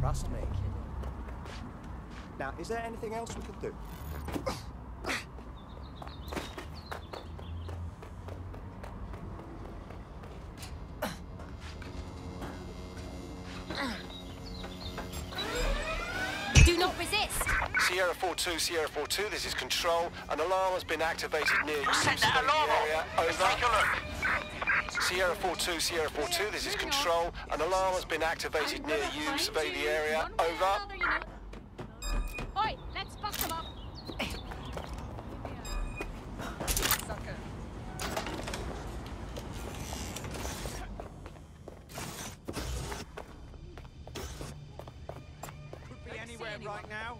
Trust me. Now, is there anything else we could do? Do not resist. Sierra 42, Sierra 42, this is Control. An alarm has been activated near you. Set that Survey the alarm area. off. Take a look. Sierra 42, Sierra 42, this is Control. An alarm has been activated near you. Survey the area. Over. Oi, let's fuck them up. Could be anywhere right now.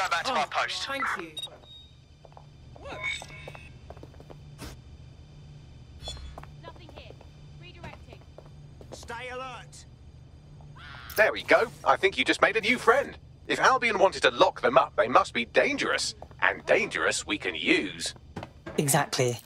Go back to oh, my post. Thank you. Nothing here. Redirecting. Stay alert. There we go. I think you just made a new friend. If Albion wanted to lock them up, they must be dangerous. And dangerous we can use. Exactly.